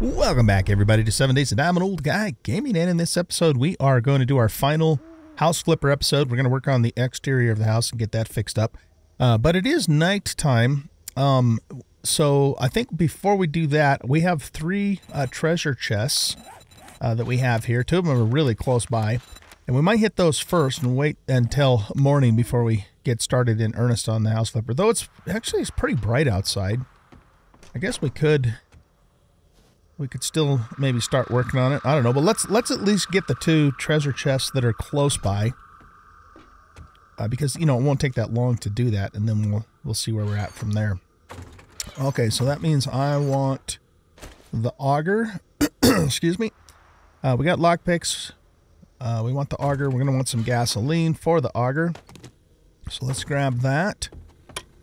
Welcome back, everybody, to Seven Days of I'm an Old Guy Gaming. And in this episode, we are going to do our final house flipper episode. We're going to work on the exterior of the house and get that fixed up. Uh, but it is night time. Um, so I think before we do that, we have three uh, treasure chests uh, that we have here. Two of them are really close by. And we might hit those first and wait until morning before we get started in earnest on the house flipper. Though it's actually it's pretty bright outside. I guess we could we could still maybe start working on it. I don't know, but let's let's at least get the two treasure chests that are close by, uh, because you know it won't take that long to do that, and then we'll we'll see where we're at from there. Okay, so that means I want the auger. Excuse me. Uh, we got lockpicks. Uh, we want the auger. We're gonna want some gasoline for the auger. So let's grab that.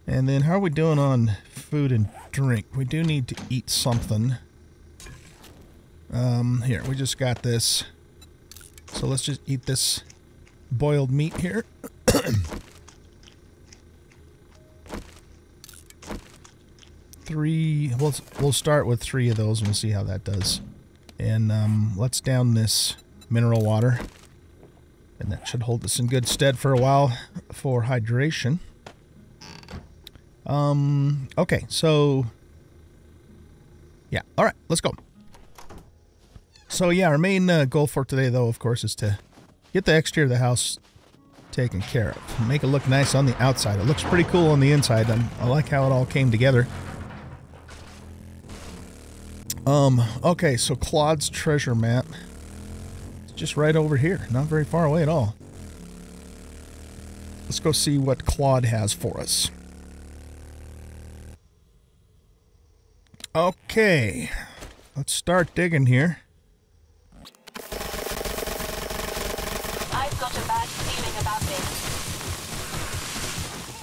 And then how are we doing on food and drink? We do need to eat something. Um, here, we just got this. So let's just eat this boiled meat here. three, we'll, we'll start with three of those and we'll see how that does. And um, let's down this mineral water. And that should hold us in good stead for a while for hydration. Um, okay, so... Yeah, alright, let's go. So yeah, our main uh, goal for today, though, of course, is to get the exterior of the house taken care of. Make it look nice on the outside. It looks pretty cool on the inside. I'm, I like how it all came together. Um, okay, so Claude's treasure map. It's just right over here. Not very far away at all. Let's go see what Claude has for us. Okay, let's start digging here.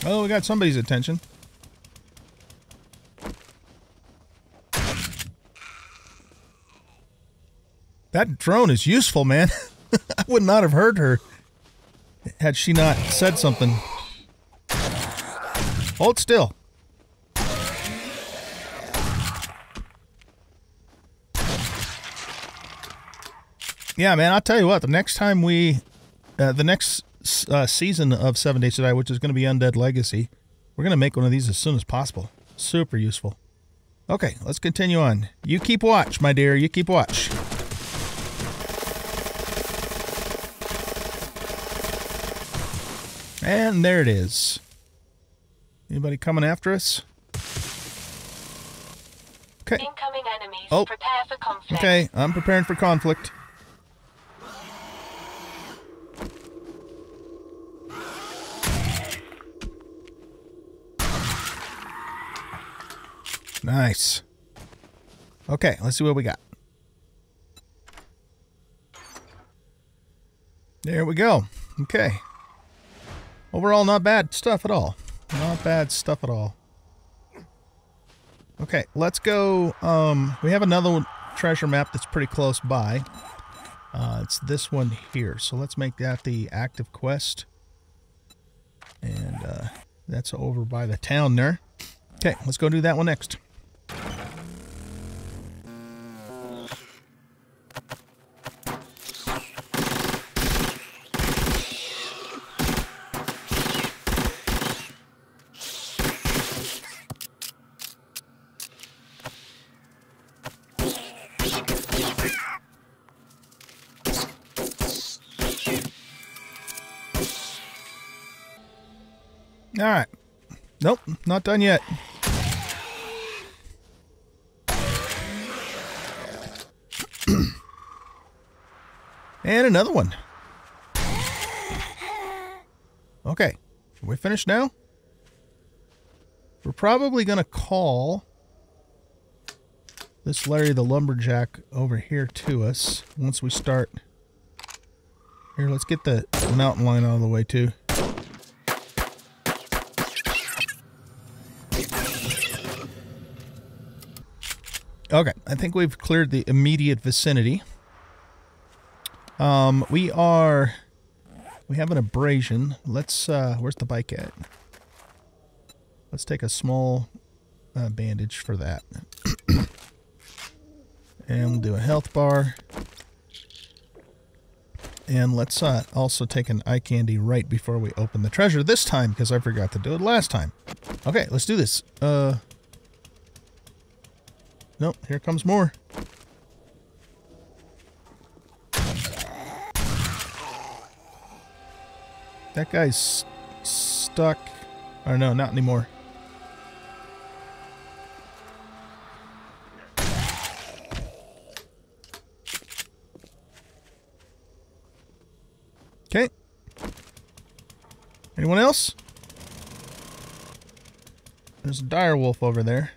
Oh, we got somebody's attention. That drone is useful, man. I would not have heard her had she not said something. Hold still. Yeah, man, I'll tell you what, the next time we, uh, the next uh, season of Seven Days to Die, which is going to be Undead Legacy. We're going to make one of these as soon as possible. Super useful. Okay, let's continue on. You keep watch, my dear. You keep watch. And there it is. Anybody coming after us? Okay. Incoming enemies. Oh. Prepare for conflict. Okay, I'm preparing for conflict. Nice. Okay, let's see what we got. There we go. Okay. Overall, not bad stuff at all. Not bad stuff at all. Okay, let's go. Um, we have another treasure map that's pretty close by. Uh, it's this one here. So let's make that the active quest. And uh, that's over by the town there. Okay, let's go do that one next. All right. Nope, not done yet. And another one. Okay, are we finished now? We're probably going to call this Larry the Lumberjack over here to us once we start. Here, let's get the mountain lion out of the way too. Okay, I think we've cleared the immediate vicinity. Um, we are... We have an abrasion. Let's, uh, where's the bike at? Let's take a small uh, bandage for that. And we'll do a health bar. And let's uh, also take an eye candy right before we open the treasure this time because I forgot to do it last time. Okay, let's do this. Uh, Nope, here comes more. That guy's stuck. Or no, not anymore. Okay. Anyone else? There's a dire wolf over there.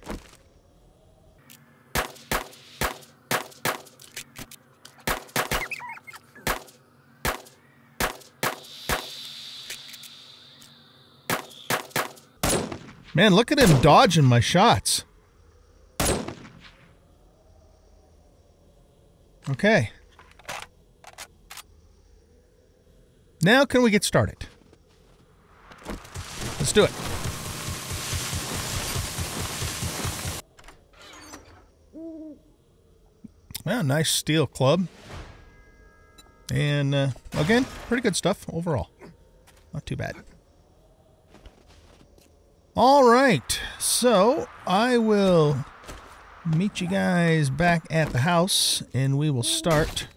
Man, look at him dodging my shots. Okay. Now can we get started? Let's do it. Well, nice steel club. And, uh, again, pretty good stuff overall. Not too bad. All right, so I will meet you guys back at the house and we will start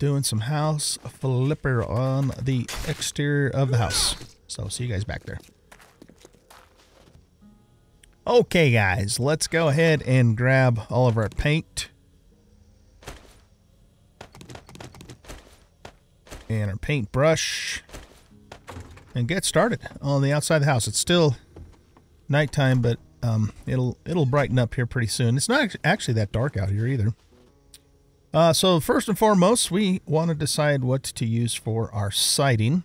doing some house flipper on the exterior of the house. So see you guys back there. Okay guys, let's go ahead and grab all of our paint. And our paintbrush and get started on the outside of the house. It's still nighttime, but um, it'll it'll brighten up here pretty soon. It's not actually that dark out here either. Uh, so first and foremost, we want to decide what to use for our siding.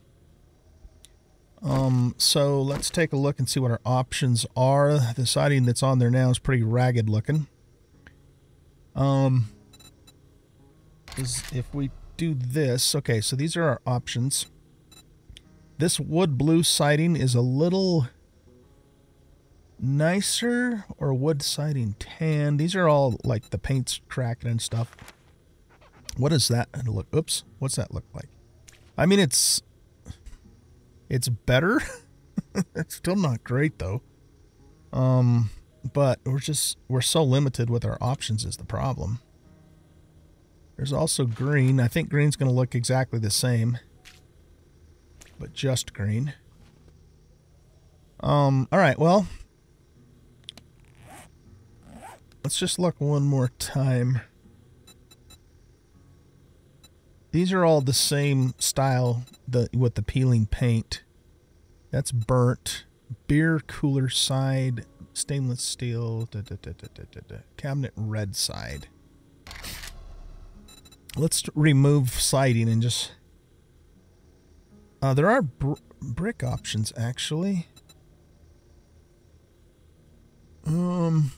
Um, so let's take a look and see what our options are. The siding that's on there now is pretty ragged looking. Um, if we do this, okay, so these are our options. This wood blue siding is a little nicer or wood siding tan. These are all like the paint's cracking and stuff. What does that look? Oops. What's that look like? I mean, it's it's better. it's still not great though. Um, but we're just we're so limited with our options is the problem. There's also green. I think green's going to look exactly the same but just green. Um, all right, well, let's just look one more time. These are all the same style the, with the peeling paint. That's burnt. Beer cooler side, stainless steel, da, da, da, cabinet red side. Let's remove siding and just uh, there are br brick options, actually. Um...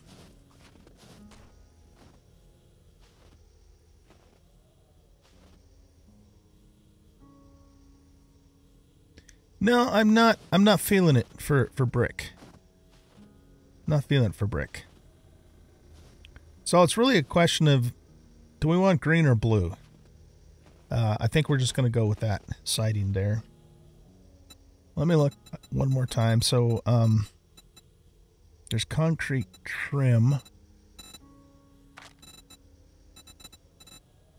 No, I'm not. I'm not feeling it for for brick. Not feeling it for brick. So it's really a question of, do we want green or blue? Uh, I think we're just going to go with that siding there. Let me look one more time. So, um, there's concrete trim.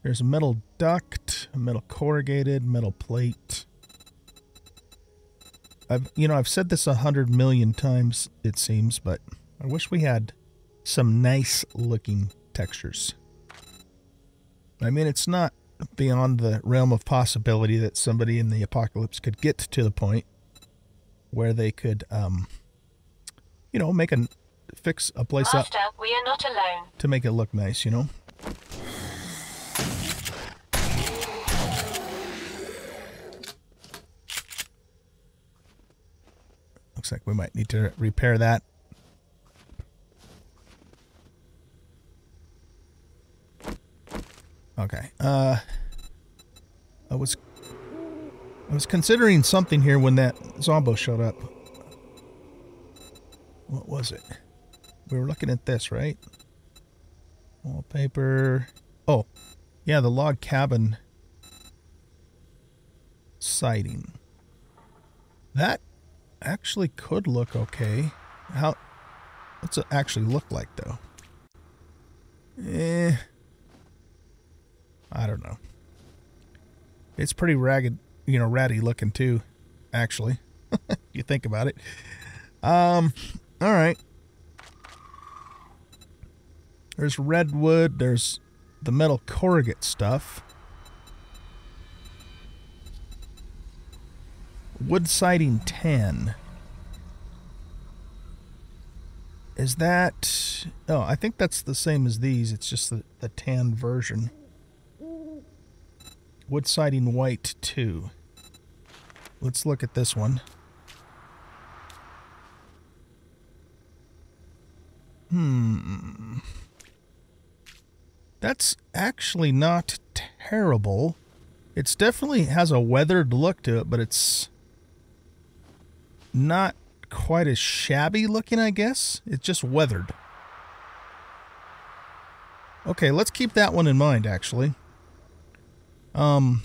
There's a metal duct, a metal corrugated, metal plate. I've, you know, I've said this a hundred million times, it seems, but I wish we had some nice looking textures. I mean, it's not beyond the realm of possibility that somebody in the apocalypse could get to the point where they could, um, you know, make a fix a place Master, up. we are not alone. To make it look nice, you know. Looks like we might need to repair that. Okay. Uh, I was considering something here when that Zombo showed up. What was it? We were looking at this, right? Wallpaper. Oh, yeah, the log cabin siding. That actually could look okay. How, what's it actually look like though? Eh, I don't know. It's pretty ragged, you know, ratty looking too, actually. you think about it. Um, all right. There's redwood. There's the metal corrugate stuff. Wood siding 10. Is that... Oh, I think that's the same as these. It's just the, the tan version. Wood siding white 2. Let's look at this one. Hmm. That's actually not terrible. It's definitely has a weathered look to it, but it's not quite as shabby looking, I guess. It's just weathered. Okay, let's keep that one in mind, actually. Um,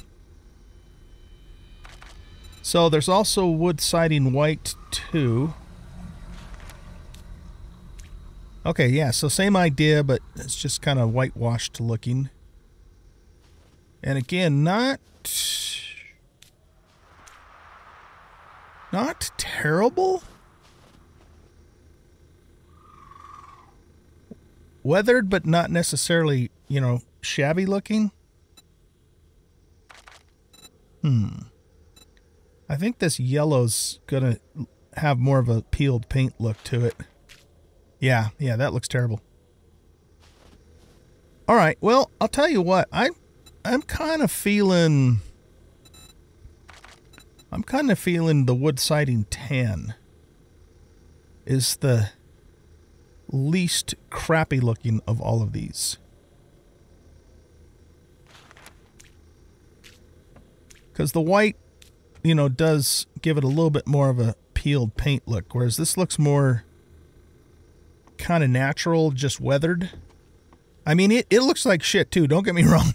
so there's also wood siding white, too. Okay, yeah, so same idea, but it's just kind of whitewashed looking. And again, not... Not terrible. Weathered, but not necessarily, you know, shabby looking. Hmm. I think this yellow's gonna have more of a peeled paint look to it. Yeah, yeah, that looks terrible. All right, well, I'll tell you what. I I'm kind of feeling I'm kind of feeling the wood siding tan is the least crappy looking of all of these. Because the white, you know, does give it a little bit more of a peeled paint look, whereas this looks more kind of natural, just weathered. I mean, it, it looks like shit too, don't get me wrong.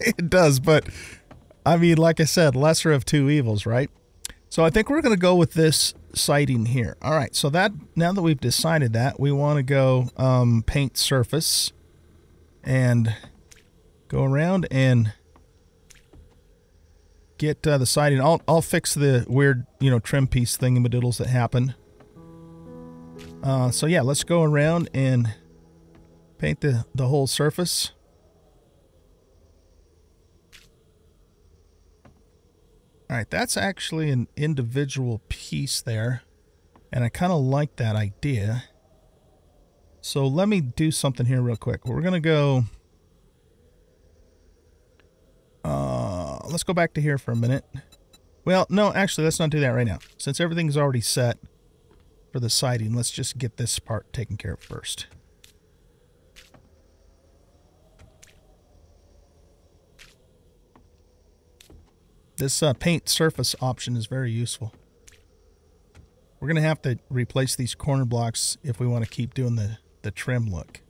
it does, but I mean, like I said, lesser of two evils, right? So I think we're going to go with this siding here. All right, so that now that we've decided that, we want to go um, paint surface and go around and get uh, the siding. I'll, I'll fix the weird, you know, trim piece thingamadoodles that happen. Uh, so yeah, let's go around and paint the, the whole surface. All right, that's actually an individual piece there. And I kind of like that idea. So let me do something here real quick. We're going to go... Uh, let's go back to here for a minute. Well, no, actually, let's not do that right now. Since everything's already set, for the siding. Let's just get this part taken care of first. This uh, paint surface option is very useful. We're going to have to replace these corner blocks if we want to keep doing the, the trim look.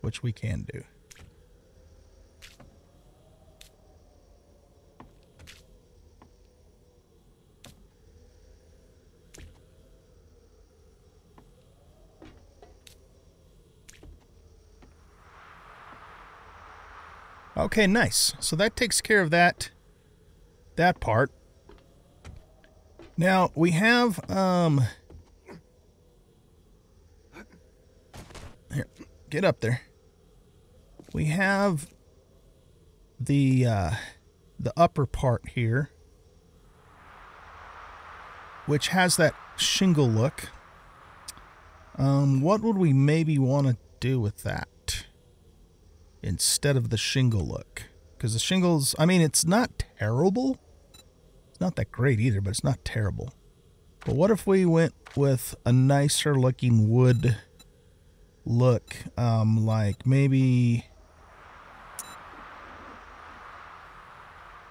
Which we can do. Okay, nice. So that takes care of that that part. Now we have um here, get up there. We have the uh the upper part here which has that shingle look. Um what would we maybe want to do with that? Instead of the shingle look. Because the shingles, I mean, it's not terrible. It's not that great either, but it's not terrible. But what if we went with a nicer looking wood look? Um, like maybe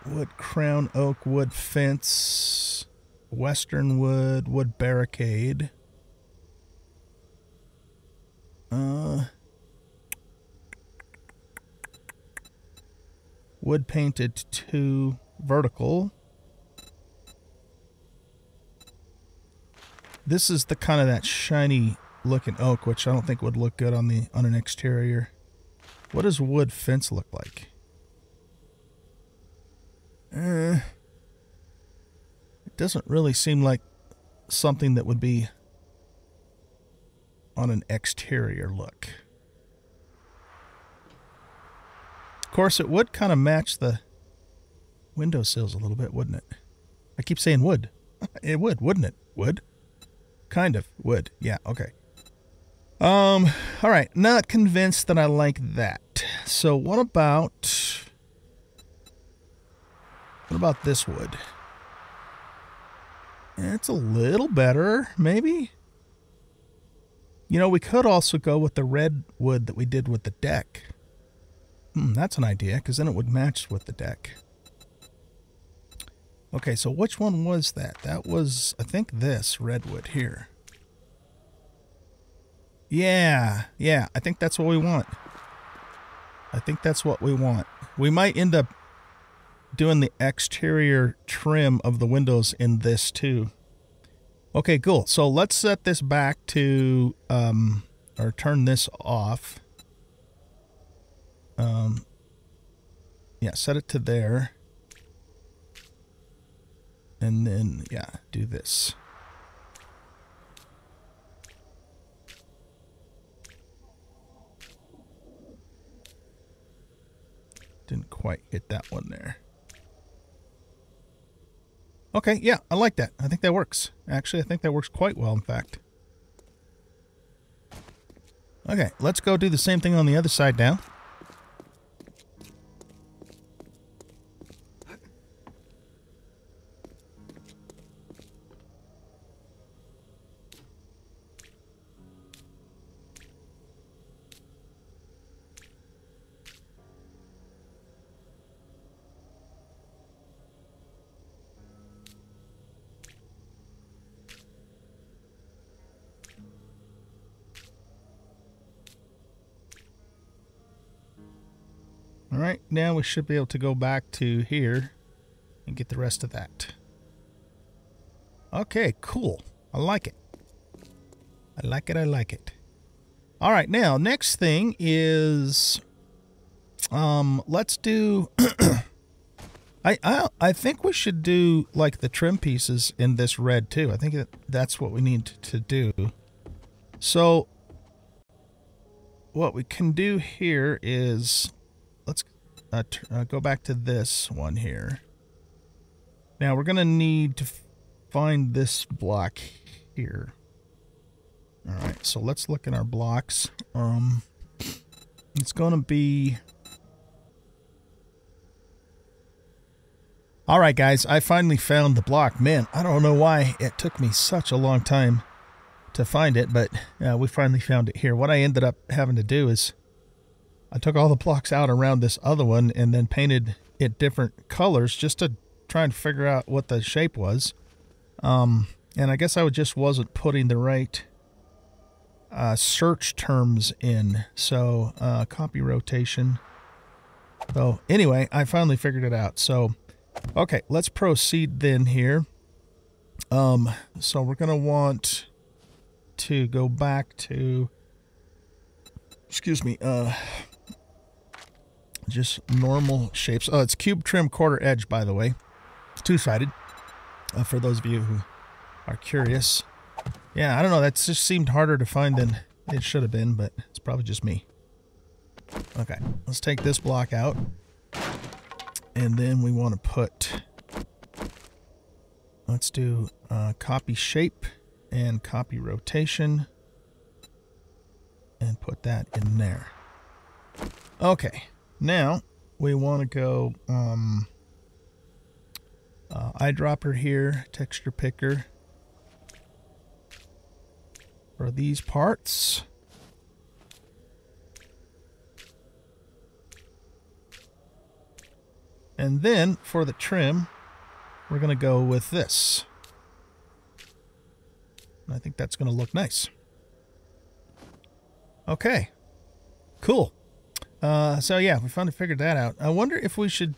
wood crown oak, wood fence, western wood, wood barricade. Uh, wood painted to vertical. This is the kind of that shiny looking oak, which I don't think would look good on the on an exterior. What does wood fence look like? Uh, it doesn't really seem like something that would be on an exterior look. Of course, it would kind of match the windowsills a little bit, wouldn't it? I keep saying would. it would, wouldn't it? Would? Kind of would. Yeah, okay. Um, all right. Not convinced that I like that. So what about... What about this wood? It's a little better, maybe? You know, we could also go with the red wood that we did with the deck. Hmm, that's an idea, because then it would match with the deck. Okay, so which one was that? That was, I think this redwood here. Yeah, yeah, I think that's what we want. I think that's what we want. We might end up doing the exterior trim of the windows in this too. Okay, cool. So let's set this back to, um, or turn this off. Um, yeah, set it to there. And then, yeah, do this. Didn't quite hit that one there. Okay, yeah, I like that. I think that works. Actually, I think that works quite well, in fact. Okay, let's go do the same thing on the other side now. Right, now we should be able to go back to here and get the rest of that. Okay, cool. I like it. I like it, I like it. All right, now, next thing is, um, let's do, I, I, I think we should do, like, the trim pieces in this red, too. I think that that's what we need to do. So, what we can do here is uh, uh, go back to this one here. Now we're going to need to find this block here. All right, so let's look at our blocks. Um, it's going to be... All right, guys, I finally found the block. Man, I don't know why it took me such a long time to find it, but uh, we finally found it here. What I ended up having to do is I took all the blocks out around this other one and then painted it different colors just to try and figure out what the shape was. Um, and I guess I just wasn't putting the right uh, search terms in. So uh, copy rotation. So anyway, I finally figured it out. So, okay, let's proceed then here. Um, so we're going to want to go back to, excuse me, uh, just normal shapes. Oh, it's cube trim quarter edge, by the way. Two-sided, uh, for those of you who are curious. Yeah, I don't know. That just seemed harder to find than it should have been, but it's probably just me. Okay, let's take this block out. And then we want to put... Let's do uh, copy shape and copy rotation. And put that in there. Okay, now, we want to go um, uh, eyedropper here, texture picker for these parts. And then for the trim, we're going to go with this. I think that's going to look nice. Okay. Cool. Uh, so yeah, we finally figured that out. I wonder if we should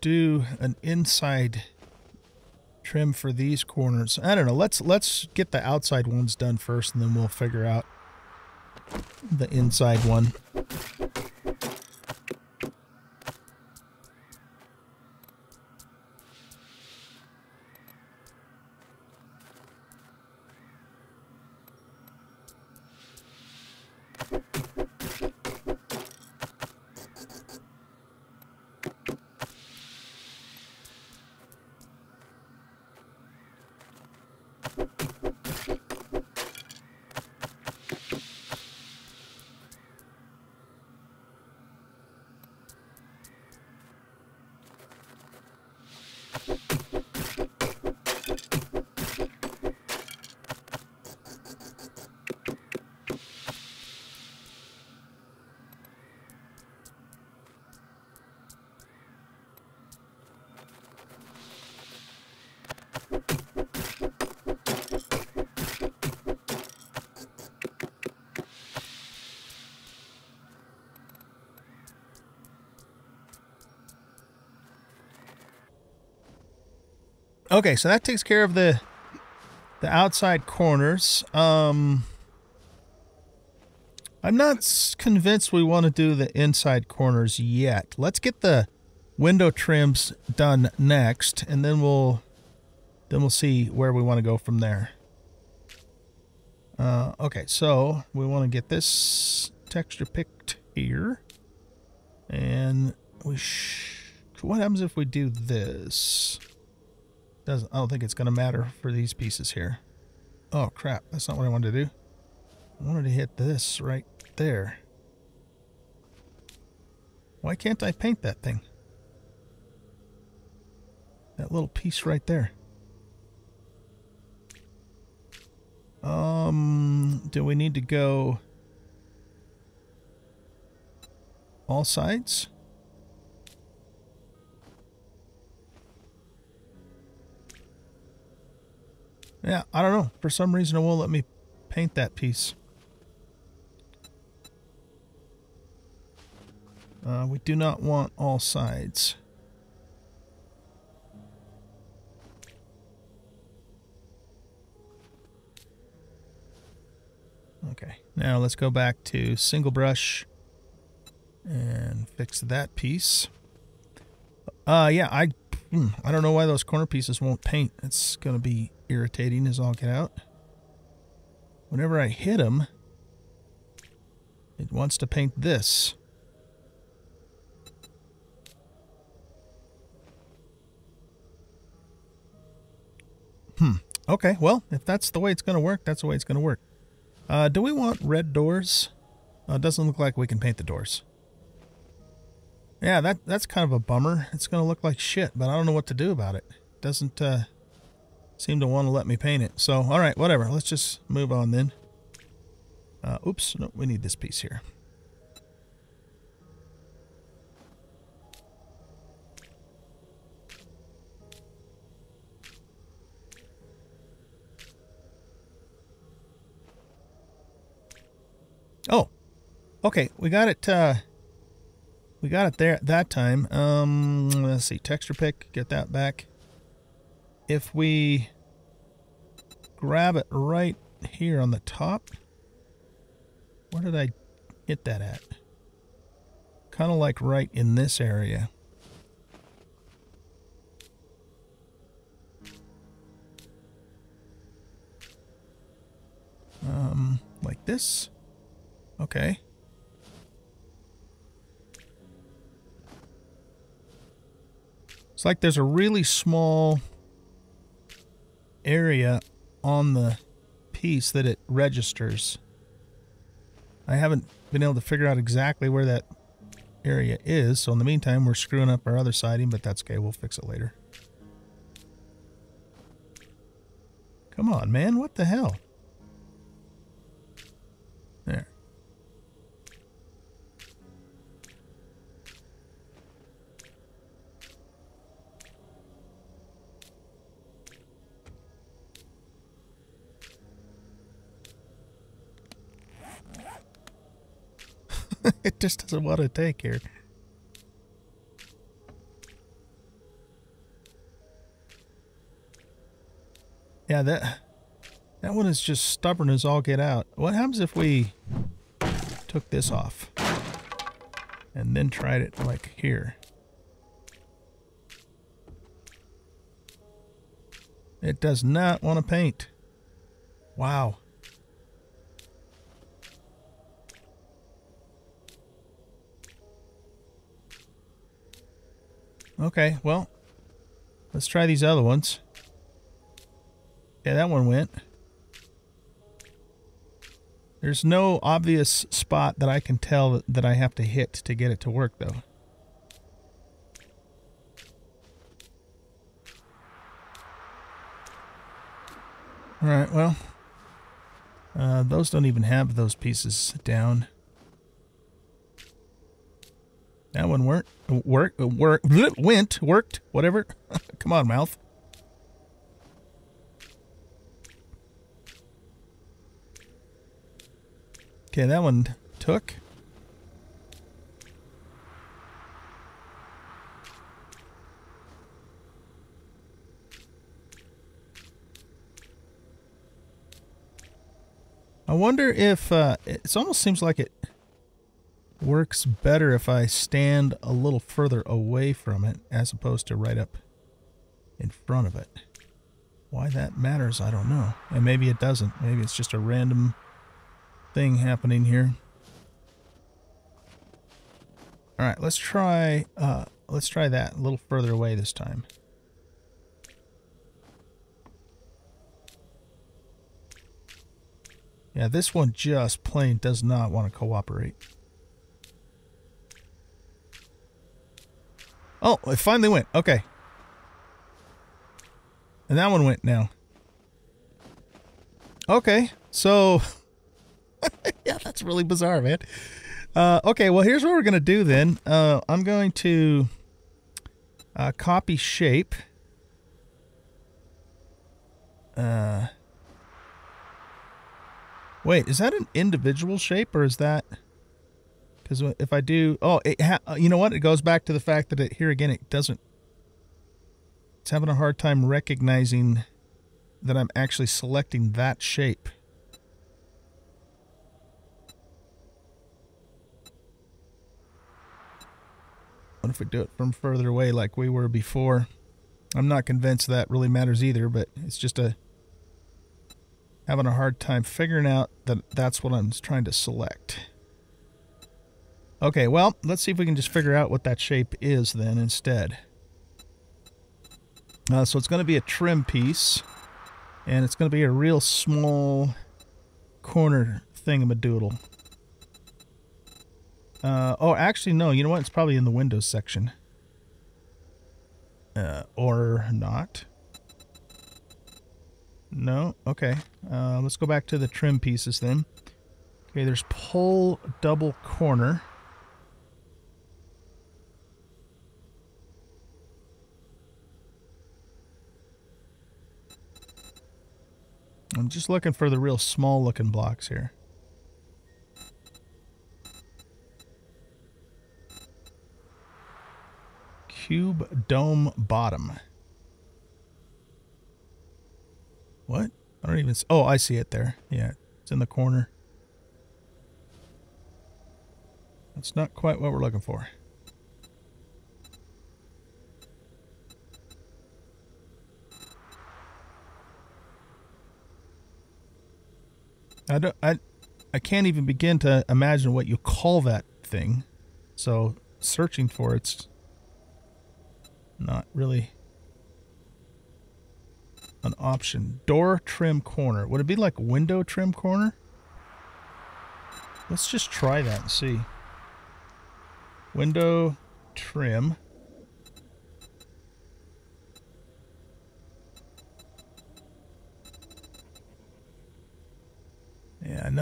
do an inside trim for these corners. I don't know. Let's let's get the outside ones done first, and then we'll figure out the inside one. Okay, so that takes care of the the outside corners. Um, I'm not convinced we want to do the inside corners yet. Let's get the window trims done next, and then we'll then we'll see where we want to go from there. Uh, okay, so we want to get this texture picked here, and we. what happens if we do this? Doesn't, I don't think it's going to matter for these pieces here. Oh, crap. That's not what I wanted to do. I wanted to hit this right there. Why can't I paint that thing? That little piece right there. Um, do we need to go all sides? Yeah, I don't know. For some reason, it won't let me paint that piece. Uh, we do not want all sides. Okay, now let's go back to single brush and fix that piece. Uh, yeah, I, hmm, I don't know why those corner pieces won't paint. It's going to be irritating as all get out. Whenever I hit them, it wants to paint this. Hmm. Okay, well, if that's the way it's going to work, that's the way it's going to work. Uh, do we want red doors? Uh, doesn't look like we can paint the doors. Yeah, that that's kind of a bummer. It's going to look like shit, but I don't know what to do about it. doesn't uh, seem to want to let me paint it. So, all right, whatever. Let's just move on then. Uh, oops, no, we need this piece here. Oh, okay. We got it. Uh, we got it there at that time. Um, let's see. Texture pick. Get that back. If we grab it right here on the top, where did I hit that at? Kind of like right in this area. Um, like this. Okay. It's like there's a really small area on the piece that it registers. I haven't been able to figure out exactly where that area is, so in the meantime we're screwing up our other siding, but that's okay, we'll fix it later. Come on, man, what the hell? it just doesn't want to take here. Yeah, that that one is just stubborn as all get out. What happens if we took this off and then tried it like here? It does not want to paint. Wow. Okay, well, let's try these other ones. Yeah, that one went. There's no obvious spot that I can tell that I have to hit to get it to work, though. Alright, well, uh, those don't even have those pieces down. That one worked. Worked. Worked. Went. Worked. Whatever. Come on, mouth. Okay, that one took. I wonder if uh, it almost seems like it works better if I stand a little further away from it as opposed to right up in front of it. Why that matters, I don't know. And maybe it doesn't. Maybe it's just a random thing happening here. All right, let's try uh, let's try that a little further away this time. Yeah, this one just plain does not want to cooperate. Oh, it finally went. Okay. And that one went now. Okay, so... yeah, that's really bizarre, man. Uh, okay, well, here's what we're going to do then. Uh, I'm going to uh, copy shape. Uh, wait, is that an individual shape or is that... Because if I do, oh, it uh, you know what? It goes back to the fact that it, here again, it doesn't. It's having a hard time recognizing that I'm actually selecting that shape. What if we do it from further away like we were before? I'm not convinced that really matters either, but it's just a having a hard time figuring out that that's what I'm trying to select. Okay, well, let's see if we can just figure out what that shape is then instead. Uh, so it's going to be a trim piece, and it's going to be a real small corner thingamadoodle. Uh, oh, actually, no. You know what? It's probably in the Windows section. Uh, or not. No? Okay. Uh, let's go back to the trim pieces then. Okay, there's pull double corner. I'm just looking for the real small looking blocks here. Cube dome bottom. What? I don't even... Oh, I see it there. Yeah, it's in the corner. That's not quite what we're looking for. I don't I I can't even begin to imagine what you call that thing. So searching for it's not really an option. Door trim corner. Would it be like window trim corner? Let's just try that and see. Window trim.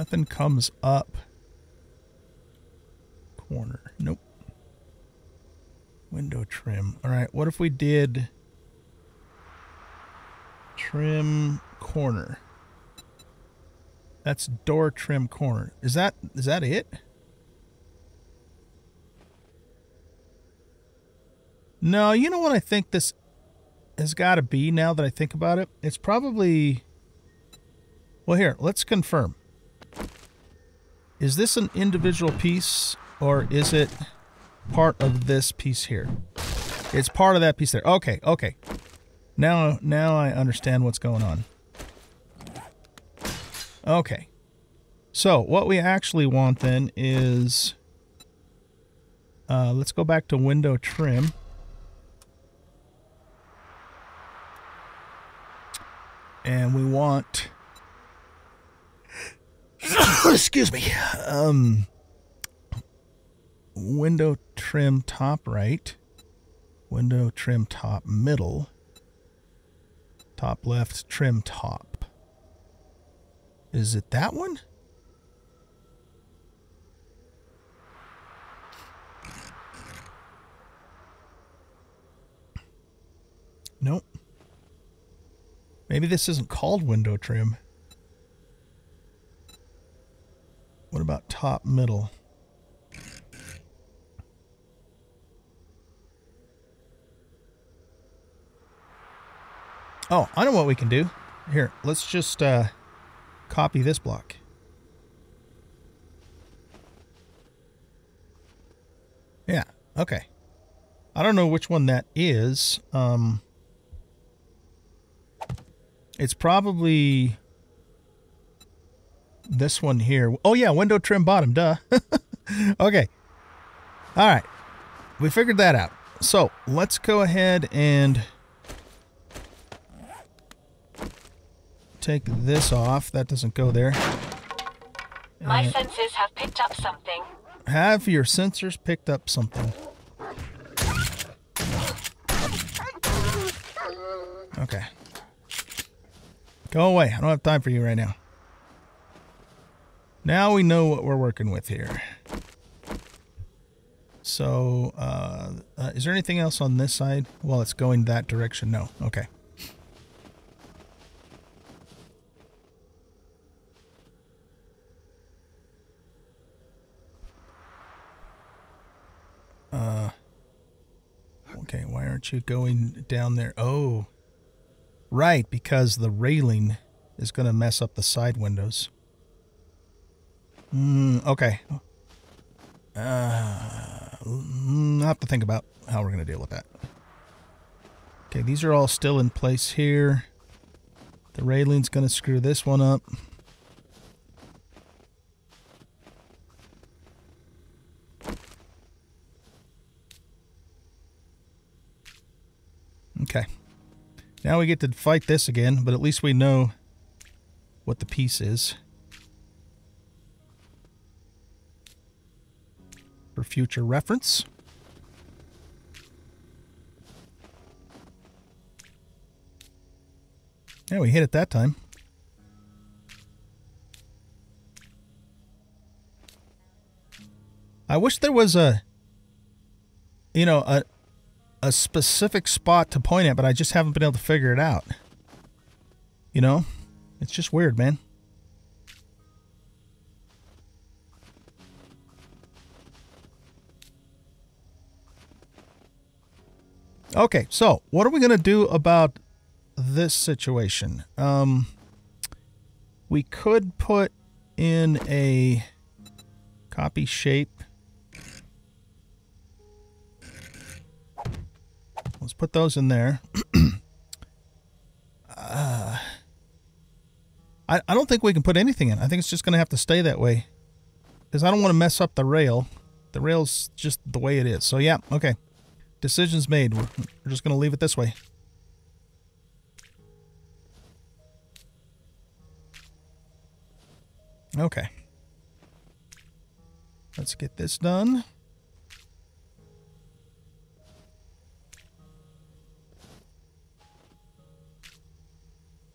nothing comes up. Corner. Nope. Window trim. All right, what if we did trim corner? That's door trim corner. Is that is that it? No, you know what I think this has got to be now that I think about it? It's probably... Well, here, let's confirm. Is this an individual piece or is it part of this piece here? It's part of that piece there. Okay, okay. Now, now I understand what's going on. Okay. So, what we actually want then is... Uh, let's go back to window trim. And we want... Excuse me. Um, window trim top right. Window trim top middle. Top left trim top. Is it that one? Nope. Maybe this isn't called window trim. What about top middle? Oh, I know what we can do. Here, let's just uh, copy this block. Yeah, okay. I don't know which one that is. Um, it's probably this one here. Oh, yeah, window trim bottom, duh. okay. All right. We figured that out. So let's go ahead and take this off. That doesn't go there. My and sensors have picked up something. Have your sensors picked up something? Okay. Go away. I don't have time for you right now. Now we know what we're working with here. So, uh, uh, is there anything else on this side? Well, it's going that direction. No. Okay. Uh, okay, why aren't you going down there? Oh, right, because the railing is going to mess up the side windows. Mm, okay. Uh, I have to think about how we're going to deal with that. Okay, these are all still in place here. The railing's going to screw this one up. Okay. Now we get to fight this again, but at least we know what the piece is. For future reference. Yeah, we hit it that time. I wish there was a, you know, a, a specific spot to point at, but I just haven't been able to figure it out. You know? It's just weird, man. Okay, so what are we going to do about this situation? Um, we could put in a copy shape Let's put those in there. uh, I, I don't think we can put anything in. I think it's just going to have to stay that way. Because I don't want to mess up the rail. The rail's just the way it is. So yeah, okay. Decisions made. We're, we're just going to leave it this way. Okay. Let's get this done.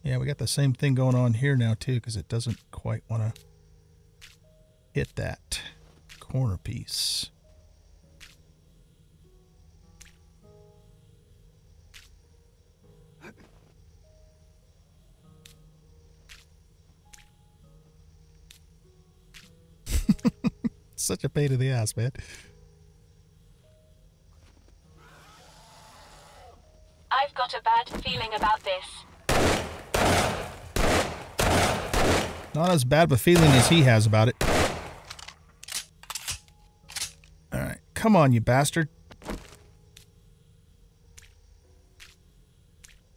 Yeah, we got the same thing going on here now too because it doesn't quite want to hit that corner piece. Such a pain in the ass, man. I've got a bad feeling about this. Not as bad of a feeling as he has about it. Alright, come on, you bastard.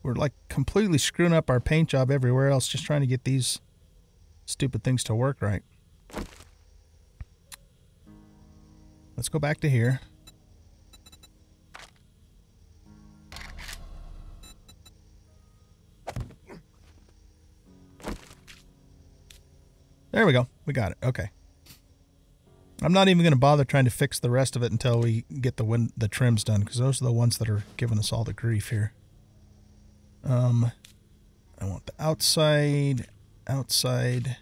We're like completely screwing up our paint job everywhere else just trying to get these stupid things to work right. Let's go back to here. There we go. We got it. Okay. I'm not even going to bother trying to fix the rest of it until we get the win the trims done because those are the ones that are giving us all the grief here. Um, I want the outside, outside.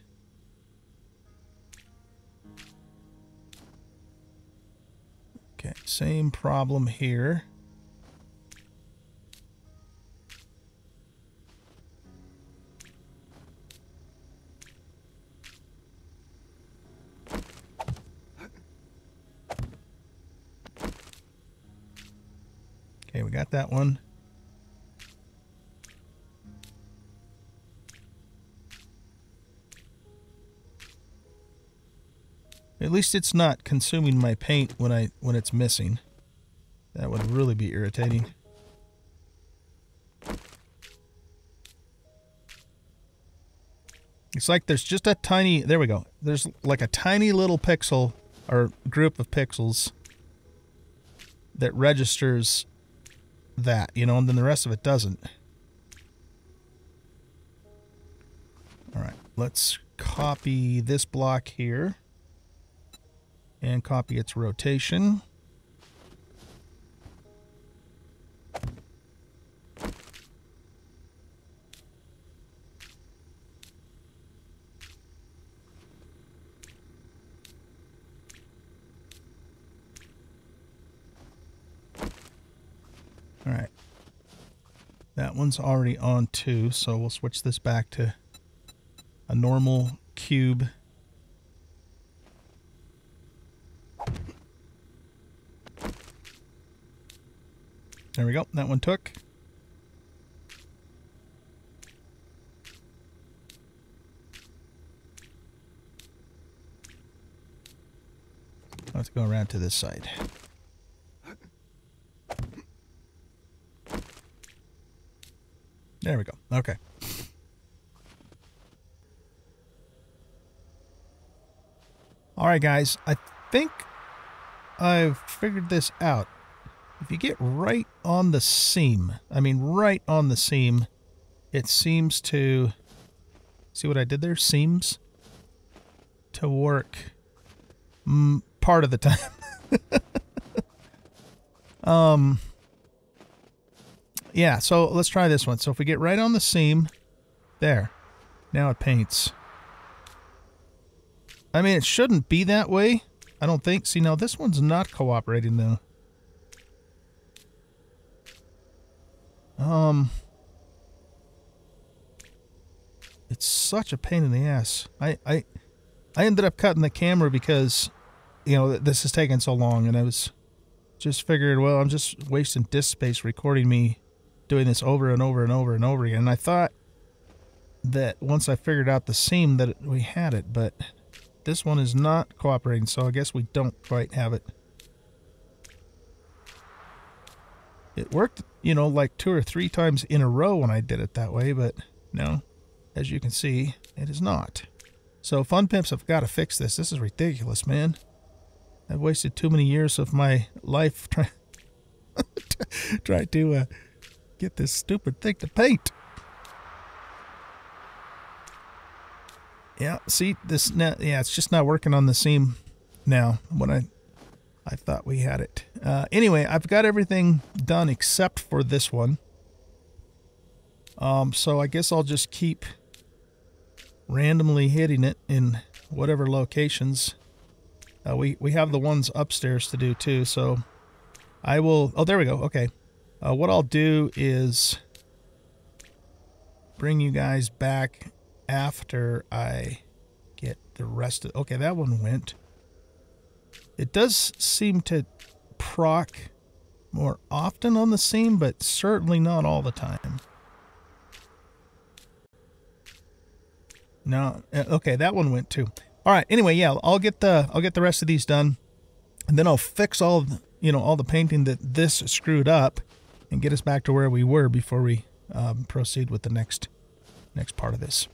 Okay, same problem here. Okay, we got that one. At least it's not consuming my paint when I when it's missing. That would really be irritating. It's like there's just a tiny, there we go. There's like a tiny little pixel or group of pixels that registers that, you know, and then the rest of it doesn't. All right, let's copy this block here and copy its rotation. All right. That one's already on too, so we'll switch this back to a normal cube. There we go. That one took. Let's go around to this side. There we go. Okay. All right, guys. I think I've figured this out. If you get right on the seam, I mean right on the seam, it seems to... See what I did there? Seems to work mm, part of the time. um... Yeah, so let's try this one. So if we get right on the seam, there. Now it paints. I mean, it shouldn't be that way. I don't think. See, now this one's not cooperating, though. Um... It's such a pain in the ass. I, I, I ended up cutting the camera because, you know, this is taking so long, and I was just figured, well, I'm just wasting disk space recording me doing this over and over and over and over again. And I thought that once I figured out the seam that we had it, but this one is not cooperating, so I guess we don't quite have it. It worked, you know, like two or three times in a row when I did it that way, but no, as you can see, it is not. So Fun Pimps have got to fix this. This is ridiculous, man. I've wasted too many years of my life trying try to uh, get this stupid thing to paint. Yeah, see this now. Yeah, it's just not working on the seam now. When I, I thought we had it. Uh, anyway, I've got everything done except for this one. Um, so I guess I'll just keep randomly hitting it in whatever locations. Uh, we we have the ones upstairs to do too. So I will. Oh, there we go. Okay. Uh, what I'll do is bring you guys back after I get the rest of... Okay, that one went. It does seem to proc more often on the seam, but certainly not all the time. No. uh, Okay, that one went too. All right. Anyway, yeah, I'll get the I'll get the rest of these done, and then I'll fix all you know all the painting that this screwed up, and get us back to where we were before we um, proceed with the next next part of this.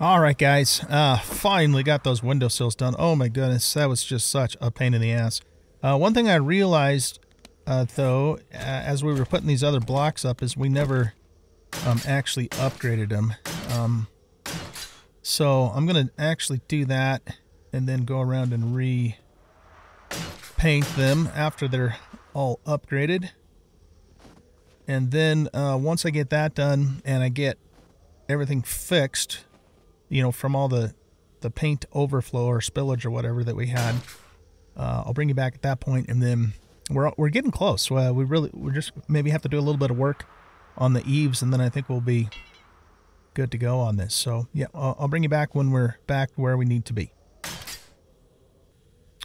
All right, guys. Uh, finally got those windowsills done. Oh my goodness, that was just such a pain in the ass. Uh, one thing I realized, uh, though, uh, as we were putting these other blocks up, is we never um, actually upgraded them. Um, so I'm going to actually do that and then go around and repaint them after they're all upgraded. And then uh, once I get that done and I get everything fixed, you know, from all the, the paint overflow or spillage or whatever that we had, uh, I'll bring you back at that point, and then we're we're getting close. Uh, we really we just maybe have to do a little bit of work on the eaves, and then I think we'll be good to go on this. So yeah, I'll, I'll bring you back when we're back where we need to be.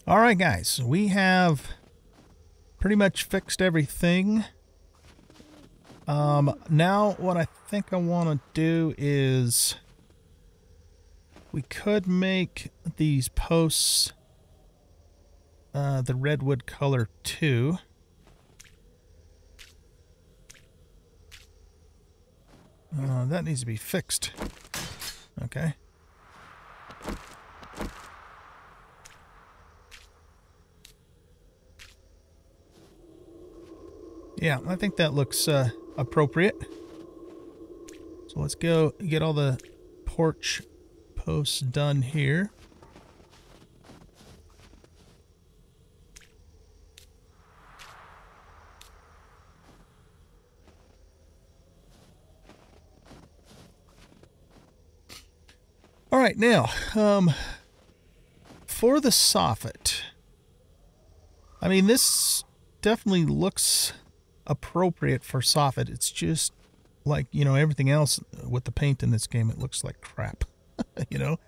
All right, guys, we have pretty much fixed everything. Um, now what I think I want to do is we could make these posts uh, the redwood color too. Uh, that needs to be fixed. Okay. Yeah, I think that looks uh, appropriate. So let's go get all the porch posts done here. All right, now, um, for the soffit, I mean, this definitely looks appropriate for soffit. It's just like, you know, everything else with the paint in this game, it looks like crap. you know?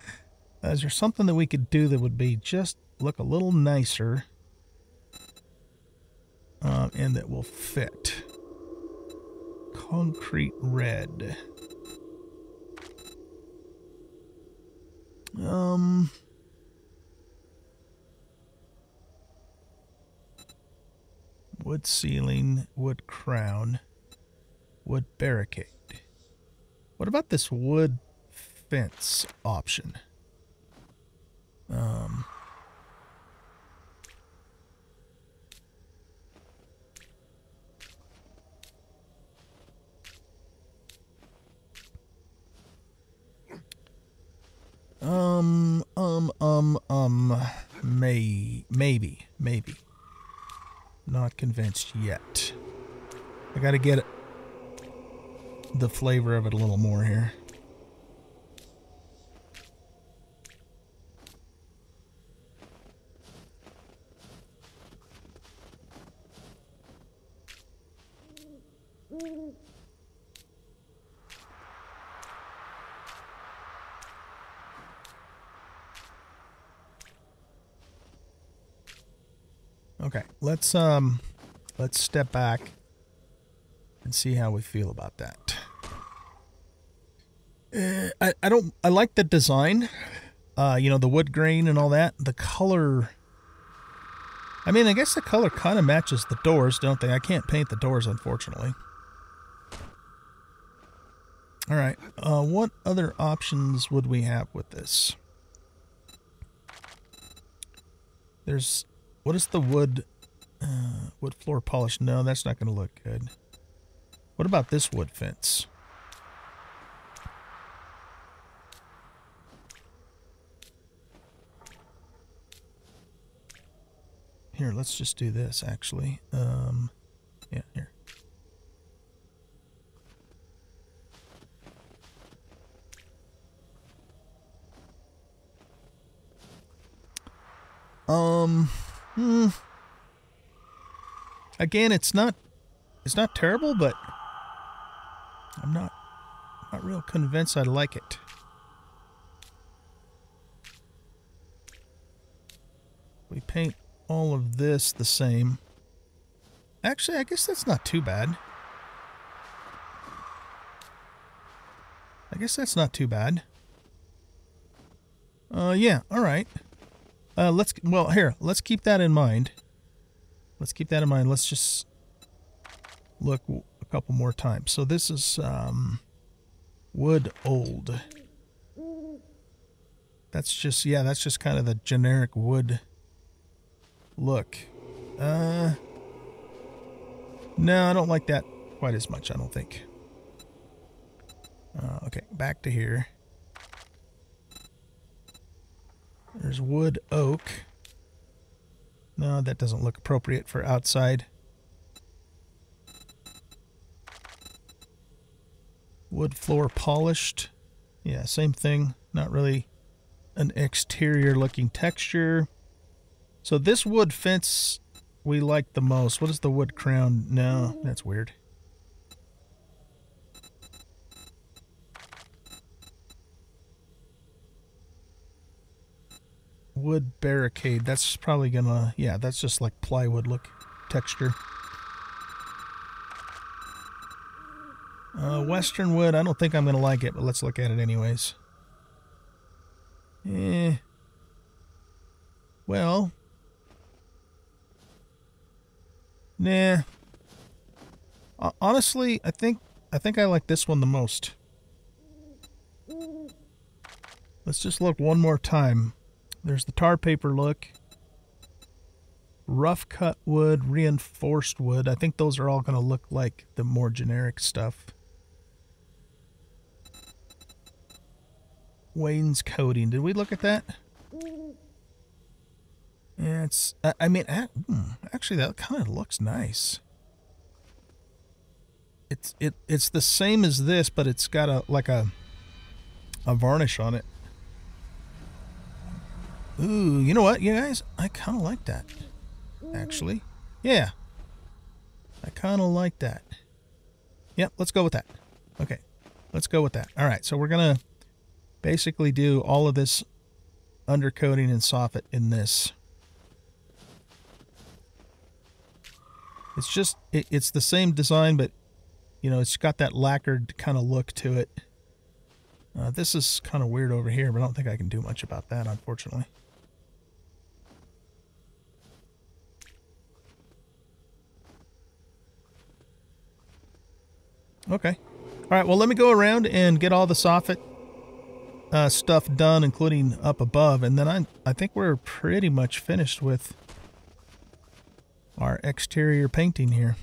Is there something that we could do that would be just look a little nicer uh, and that will fit? Concrete red. Um. Wood ceiling, wood crown, wood barricade. What about this wood fence option? Um. Um, um, um, um, may, maybe, maybe. Not convinced yet. I gotta get the flavor of it a little more here. Okay, let's um let's step back and see how we feel about that. Uh, I, I don't I like the design. Uh, you know, the wood grain and all that. The color I mean, I guess the color kind of matches the doors, don't they? I can't paint the doors, unfortunately. All right. Uh, what other options would we have with this? There's what is the wood uh, wood floor polish? No, that's not going to look good. What about this wood fence? Here, let's just do this actually. Um, yeah, here. Um, hmm. Again, it's not it's not terrible, but I'm not not real convinced I like it. We paint all of this the same. Actually, I guess that's not too bad. I guess that's not too bad. Uh, yeah, all right. Uh, let's, well, here, let's keep that in mind. Let's keep that in mind. Let's just look a couple more times. So this is, um, wood old. That's just, yeah, that's just kind of the generic wood look. Uh, no, I don't like that quite as much, I don't think. Uh, okay, back to here. There's wood oak. No, that doesn't look appropriate for outside. Wood floor polished. Yeah, same thing. Not really an exterior looking texture. So this wood fence we like the most. What is the wood crown? No, that's weird. Wood barricade. That's probably gonna, yeah, that's just like plywood look texture. Uh, Western wood, I don't think I'm gonna like it, but let's look at it anyways. Eh. Well. Nah. Honestly, I think I think I like this one the most. Let's just look one more time. There's the tar paper look. Rough cut wood, reinforced wood. I think those are all going to look like the more generic stuff. Wainscoting. Did we look at that? Yeah, it's. I mean, hmm, actually, that kind of looks nice. It's it it's the same as this, but it's got a like a a varnish on it. Ooh, you know what, you guys? I kind of like that. Actually, yeah. I kind of like that. Yep, let's go with that. Okay, let's go with that. All right, so we're gonna basically do all of this undercoating and soffit in this. It's just, it, it's the same design, but, you know, it's got that lacquered kind of look to it. Uh, this is kind of weird over here, but I don't think I can do much about that, unfortunately. Okay. All right, well, let me go around and get all the soffit uh, stuff done, including up above, and then I I think we're pretty much finished with our exterior painting here.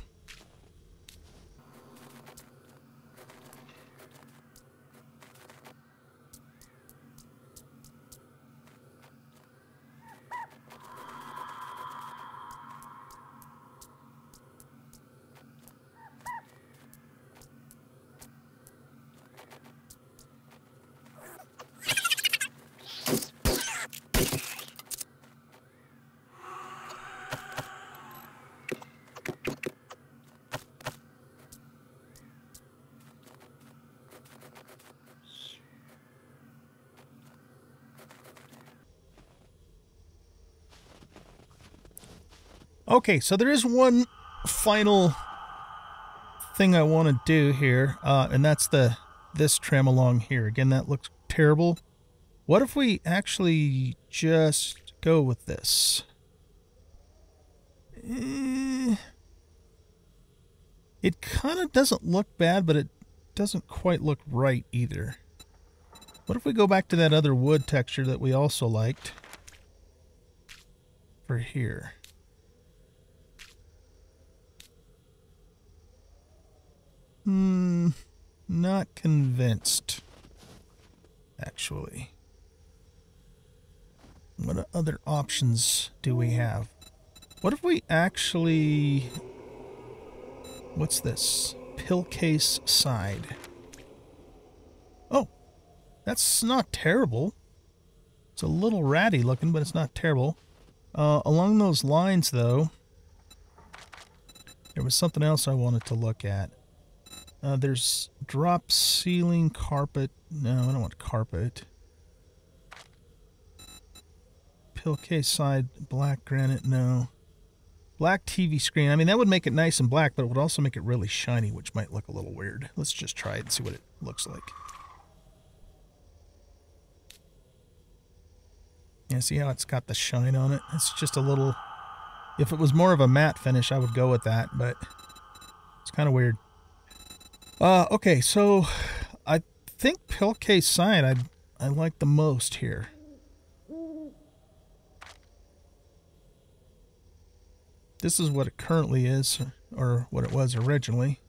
Okay, so there is one final thing I want to do here, uh, and that's the this trim along here. Again, that looks terrible. What if we actually just go with this? Eh, it kind of doesn't look bad, but it doesn't quite look right either. What if we go back to that other wood texture that we also liked for here? Hmm, not convinced, actually. What other options do we have? What if we actually... What's this? Pill case side. Oh, that's not terrible. It's a little ratty looking, but it's not terrible. Uh, along those lines, though, there was something else I wanted to look at. Uh, there's drop ceiling, carpet. No, I don't want carpet. Pillcase side, black granite. No. Black TV screen. I mean, that would make it nice and black, but it would also make it really shiny, which might look a little weird. Let's just try it and see what it looks like. Yeah, see how it's got the shine on it? It's just a little... If it was more of a matte finish, I would go with that, but it's kind of weird. Uh, okay, so I think Pillcase Side I, I like the most here. This is what it currently is, or what it was originally.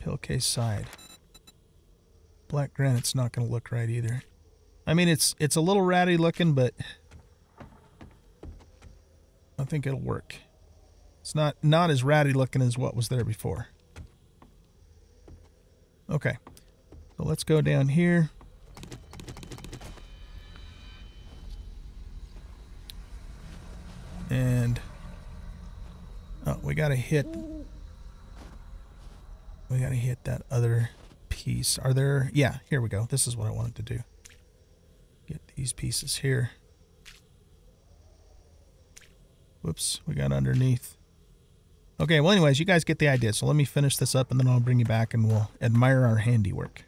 Pillcase Side. Black granite's not going to look right either. I mean, it's it's a little ratty looking, but I think it'll work. It's not not as ratty looking as what was there before. Okay, so let's go down here. And oh, we gotta hit. We gotta hit that other piece. Are there? Yeah, here we go. This is what I wanted to do. Get these pieces here. Whoops, we got underneath. Okay, well anyways, you guys get the idea. So let me finish this up and then I'll bring you back and we'll admire our handiwork.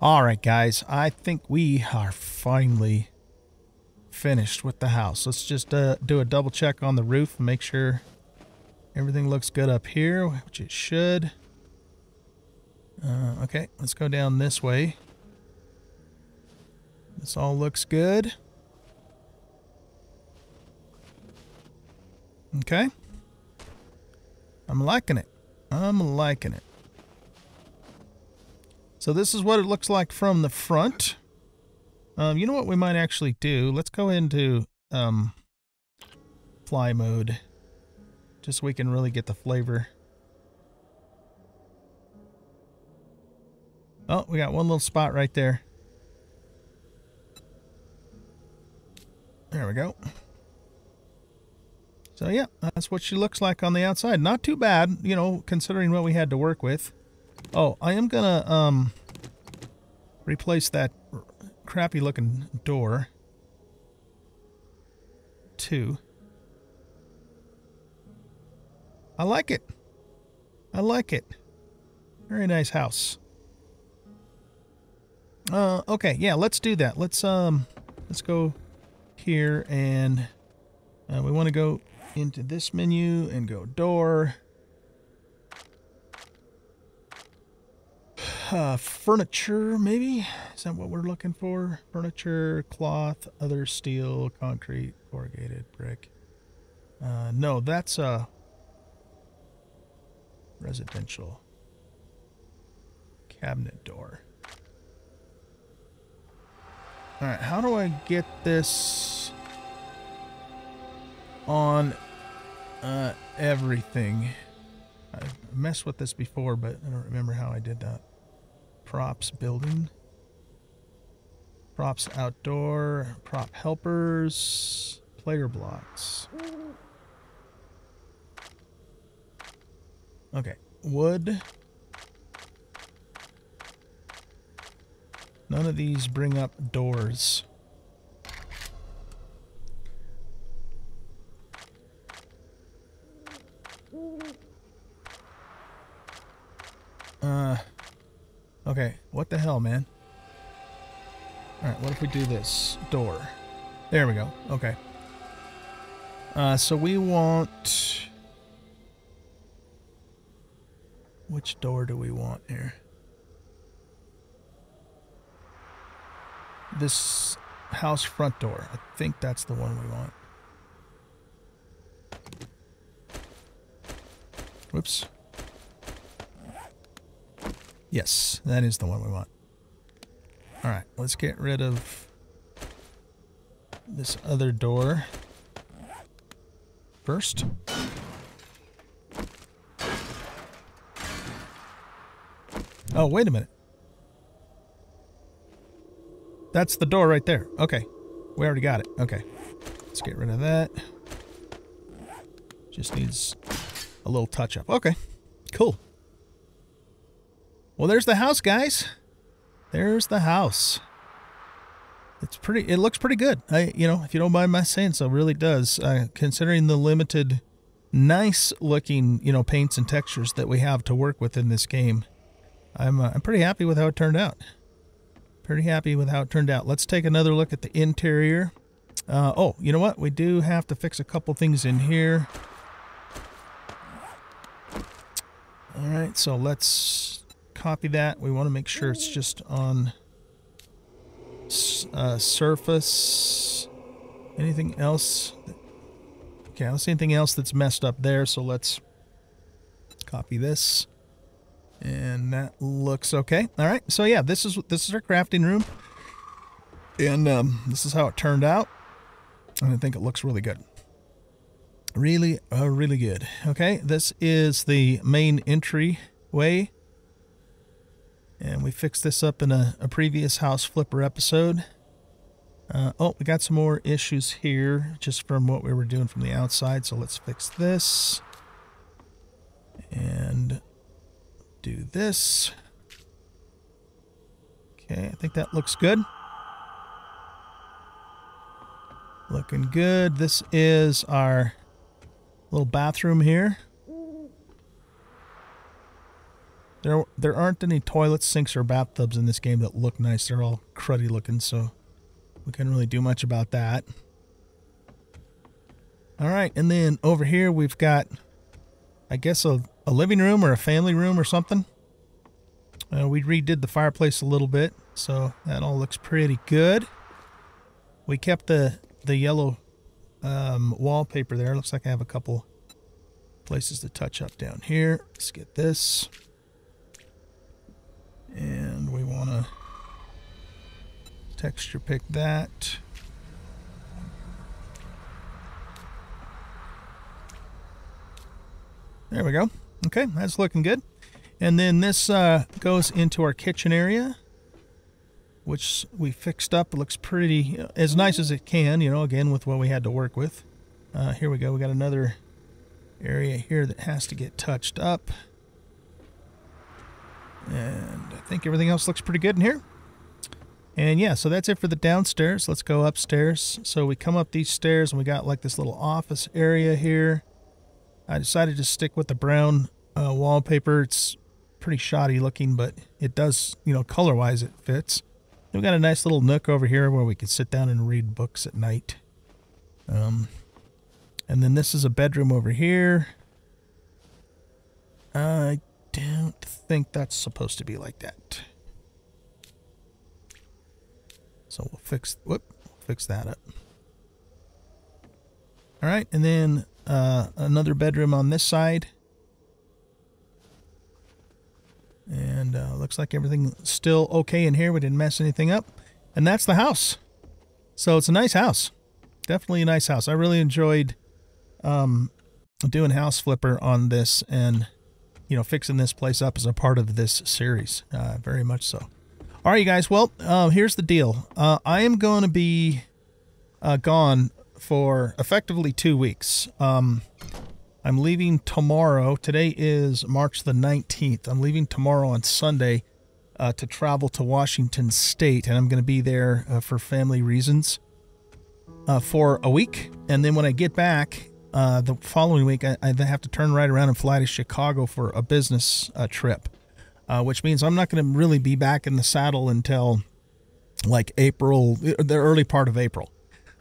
All right, guys, I think we are finally finished with the house. Let's just uh, do a double check on the roof and make sure everything looks good up here, which it should. Uh, okay, let's go down this way. This all looks good. Okay. I'm liking it. I'm liking it. So this is what it looks like from the front. Um, you know what we might actually do? Let's go into um, fly mode. Just so we can really get the flavor. Oh, we got one little spot right there. There we go. So yeah, that's what she looks like on the outside. Not too bad, you know, considering what we had to work with. Oh, I am gonna um replace that crappy looking door. too. I like it. I like it. Very nice house. Uh, okay, yeah, let's do that. Let's um, let's go here and uh, we want to go into this menu and go door. Uh, furniture, maybe? Is that what we're looking for? Furniture, cloth, other steel, concrete, corrugated, brick. Uh, no, that's a uh, residential cabinet door. All right, how do I get this on uh, everything? I've messed with this before, but I don't remember how I did that. Props building. Props outdoor, prop helpers, player blocks. Okay, wood. None of these bring up doors. Uh, okay, what the hell, man? Alright, what if we do this? Door. There we go. Okay. Uh, so we want... Which door do we want here? This house front door. I think that's the one we want. Whoops. Yes, that is the one we want. Alright, let's get rid of this other door first. Oh, wait a minute. That's the door right there. Okay. We already got it. Okay. Let's get rid of that. Just needs a little touch up. Okay. Cool. Well, there's the house, guys. There's the house. It's pretty, it looks pretty good. I, you know, if you don't mind my saying so, really does. Uh, considering the limited, nice looking, you know, paints and textures that we have to work with in this game. I'm, uh, I'm pretty happy with how it turned out. Pretty happy with how it turned out. Let's take another look at the interior. Uh, oh, you know what? We do have to fix a couple things in here. All right, so let's copy that. We want to make sure it's just on uh, surface. Anything else? Okay, I don't see anything else that's messed up there, so let's copy this. And that looks okay. All right. So yeah, this is this is our crafting room. And um, this is how it turned out. And I think it looks really good. Really, uh, really good. Okay, this is the main entry way. And we fixed this up in a, a previous house flipper episode. Uh, oh, we got some more issues here just from what we were doing from the outside. So let's fix this. And do this. Okay, I think that looks good. Looking good. This is our little bathroom here. There, there aren't any toilets, sinks, or bathtubs in this game that look nice. They're all cruddy looking, so we can't really do much about that. All right, and then over here we've got, I guess, a a living room or a family room or something. Uh, we redid the fireplace a little bit, so that all looks pretty good. We kept the the yellow um, wallpaper there. Looks like I have a couple places to touch up down here. Let's get this. And we want to texture pick that. There we go. Okay, that's looking good. And then this uh, goes into our kitchen area, which we fixed up. It looks pretty, uh, as nice as it can, you know, again, with what we had to work with. Uh, here we go. We got another area here that has to get touched up. And I think everything else looks pretty good in here. And yeah, so that's it for the downstairs. Let's go upstairs. So we come up these stairs and we got like this little office area here. I decided to stick with the brown uh, wallpaper. It's pretty shoddy looking, but it does, you know, color-wise it fits. We've got a nice little nook over here where we can sit down and read books at night. Um, and then this is a bedroom over here. I don't think that's supposed to be like that. So we'll fix, whoop, fix that up. All right, and then uh, another bedroom on this side. And uh, looks like everything's still okay in here. We didn't mess anything up. And that's the house. So it's a nice house. Definitely a nice house. I really enjoyed um, doing House Flipper on this. And you know, fixing this place up as a part of this series. Uh, very much so. All right, you guys. Well, uh, here's the deal. Uh, I am going to be uh, gone for effectively two weeks. Um, I'm leaving tomorrow. Today is March the 19th. I'm leaving tomorrow on Sunday uh, to travel to Washington State, and I'm going to be there uh, for family reasons for a week. And then when I get back uh, the following week, I, I have to turn right around and fly to Chicago for a business uh, trip, uh, which means I'm not going to really be back in the saddle until like April, the early part of April.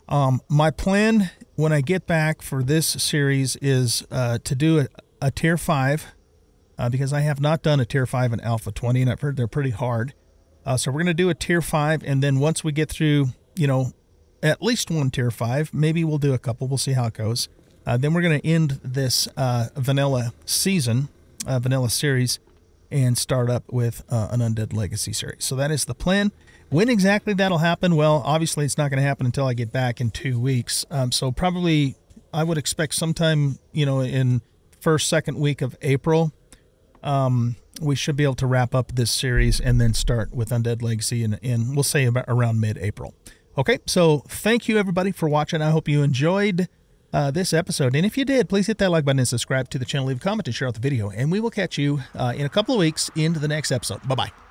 Um, my plan when I get back for this series is uh, to do a, a tier five uh, because I have not done a tier five in Alpha 20, and I've heard they're pretty hard. Uh, so we're going to do a tier five, and then once we get through, you know, at least one tier five, maybe we'll do a couple. We'll see how it goes. Uh, then we're going to end this uh, vanilla season, uh, vanilla series, and start up with uh, an Undead Legacy series. So that is the plan. When exactly that'll happen? Well, obviously it's not going to happen until I get back in two weeks. Um, so probably I would expect sometime, you know, in first second week of April, um, we should be able to wrap up this series and then start with Undead Legacy, and, and we'll say about around mid-April. Okay, so thank you everybody for watching. I hope you enjoyed uh, this episode. And if you did, please hit that like button and subscribe to the channel, leave a comment, and share out the video. And we will catch you uh, in a couple of weeks into the next episode. Bye bye.